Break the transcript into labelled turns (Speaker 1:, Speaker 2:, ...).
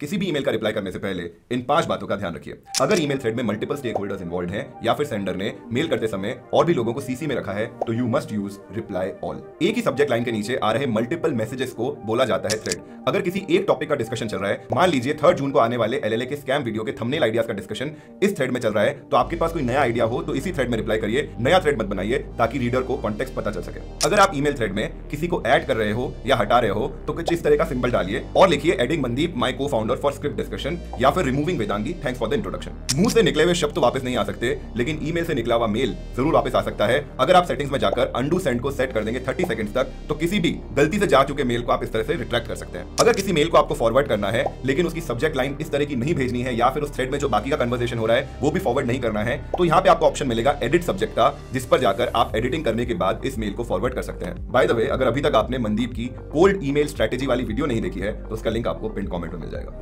Speaker 1: किसी भी ईमेल का रिप्लाई करने से पहले इन पाँच बातों का ध्यान रखिए। अगर ईमेल थ्रेड में मल्टीपल स्टेक होल्डर्स इन्वॉल्व हैं या फिर सेंडर ने मेल करते समय और भी लोगों को सीसी में रखा है तो you must use reply all एक ही सब्जेक्ट लाइन के नीचे आ रहे मल्टीपल मैसेजेस को बोला जाता है थ्रेड अगर किसी एक टॉपिक का डिस्कशन चल रहा है, मान लीजिए थर्ड जून को आने वाले एलएलए के स्कैम वीडियो के थंबनेल आइडियाज़ का डिस्कशन इस थ्रेड में चल रहा है तो आपके पास कोई नया आइडिया हो तो इसी थ्रेड में रिप्लाई करिए, नया थ्रेड मत बनाइए, ताकि रीडर को कॉन्टेक्ट पता चल सके। अगर आप ईमेल थ्रेड में किसी को ऐड कर रहे हो या हटा रहे हो तो कुछ इस तरह का सिंबल डालिए और लिखिए एडिंग मनदीप माई को फाउंडर फॉर स्क्रिप्ट डिस्कशन या फिर removing Vedangi thanks for the introduction मुँह से निकले हुए शब्द तो वापस नहीं आ सकते, लेकिन ईमेल से निकला हुआ मेल ज़रूर वापस आ सकता है। अगर आप सेटिंग्स में जाकर अंडू सेंड को सेट कर देंगे थर्टी सेकंड तक तो किसी भी गलती से जा चुके मेल को आप इस तरह से रिट्रैक्ट कर सकते हैं। अगर किसी मेल को आपको फॉरवर्ड करना है, लेकिन उसकी सब्जेक्ट लाइन इस तरह की नहीं भेजनी है, या फिर उस थ्रेड में जो बाकी का कन्वर्सेशन हो रहा है, वो भी फॉरवर्ड नहीं करना है तो यहाँ पे आपको ऑप्शन मिलेगा एडिट सब्जेक्ट का, जिस पर जाकर आप एडिटिंग करने के बाद इस मेल को फॉरवर्ड कर सकते हैं। बाय द वे अगर अभी तक आपने मनदीप की कोल्ड ईमेल स्ट्रेटेजी वाली वीडियो नहीं देखी है तो उसका लिंक आपको पिन कमेंट में मिल जाएगा।